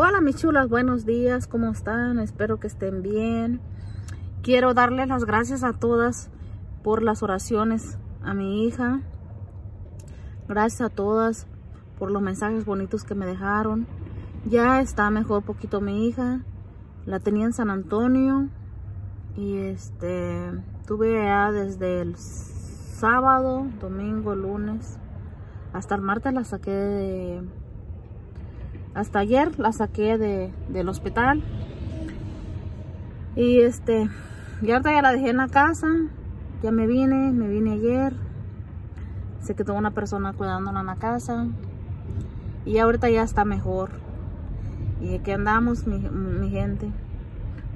Hola mis chulas, buenos días, ¿cómo están? Espero que estén bien. Quiero darles las gracias a todas por las oraciones a mi hija. Gracias a todas por los mensajes bonitos que me dejaron. Ya está mejor poquito mi hija. La tenía en San Antonio y este tuve ya desde el sábado, domingo, lunes hasta el martes la saqué de hasta ayer la saqué de, del hospital. Y este ya ahorita ya la dejé en la casa ya me vine, me vine ayer. Se quedó una persona cuidándola en la casa. Y ahorita ya está mejor. Y aquí andamos mi, mi gente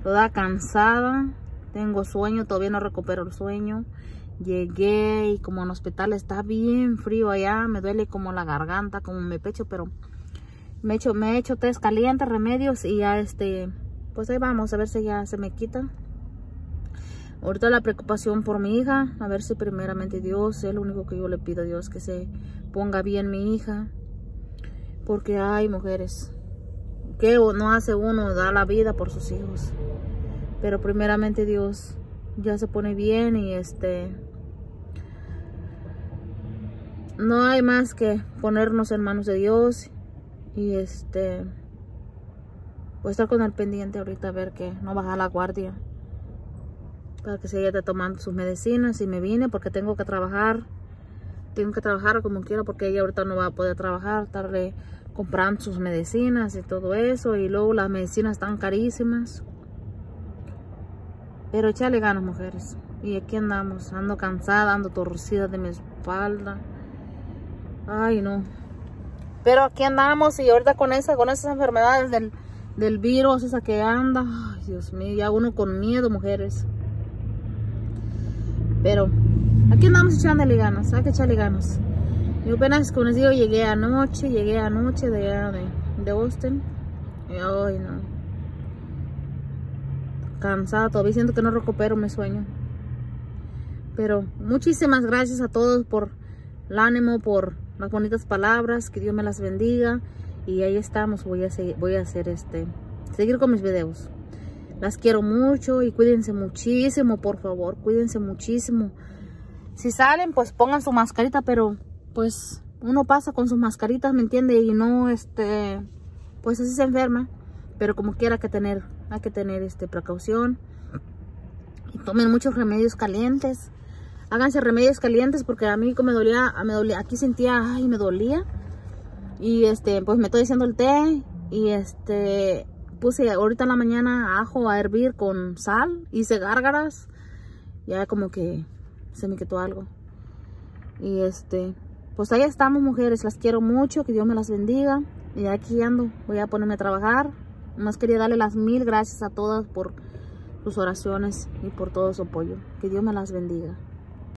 toda cansada. Tengo sueño, todavía no recupero el sueño. Llegué y como en el hospital está bien frío allá, me duele como la garganta, como mi pecho, pero me he hecho, me he hecho test calientes, remedios y ya este, pues ahí vamos a ver si ya se me quita. Ahorita la preocupación por mi hija, a ver si primeramente Dios, es lo único que yo le pido a Dios, que se ponga bien mi hija. Porque hay mujeres, que no hace uno, da la vida por sus hijos. Pero primeramente Dios ya se pone bien y este no hay más que ponernos en manos de Dios y este pues estar con el pendiente ahorita a ver que no baja la guardia. Para que se haya tomando sus medicinas y me vine porque tengo que trabajar. Tengo que trabajar como quiera porque ella ahorita no va a poder trabajar. Estarle comprando sus medicinas y todo eso y luego las medicinas están carísimas. Pero échale ganas mujeres. Y aquí andamos ando cansada ando torcida de mi espalda. Ay, no. Pero aquí andamos y ahorita con esa, con esas enfermedades del, del virus, esa que anda. Ay, Dios mío, ya uno con miedo, mujeres. Pero aquí andamos echándole ganas, hay que echarle ganas. Yo apenas, como les digo, llegué anoche, llegué anoche de de, de Austin. Y ay, no. Cansada, todavía siento que no recupero mi sueño. Pero muchísimas gracias a todos por el ánimo, por las bonitas palabras, que Dios me las bendiga. Y ahí estamos, voy a, seguir, voy a hacer este, seguir con mis videos. Las quiero mucho y cuídense muchísimo, por favor, cuídense muchísimo. Si salen, pues pongan su mascarita, pero pues uno pasa con sus mascaritas, ¿me entiende? Y no, este, pues así se enferma. Pero como quiera que tener, hay que tener este precaución. Y tomen muchos remedios calientes háganse remedios calientes porque a mí me dolía, me dolía, aquí sentía, ay, me dolía. Y este, pues me estoy haciendo el té y este, puse ahorita en la mañana ajo a hervir con sal, hice gárgaras. Ya como que se me quitó algo. Y este, pues ahí estamos mujeres, las quiero mucho, que Dios me las bendiga. Y aquí ando, voy a ponerme a trabajar. Más quería darle las mil gracias a todas por sus oraciones y por todo su apoyo. Que Dios me las bendiga.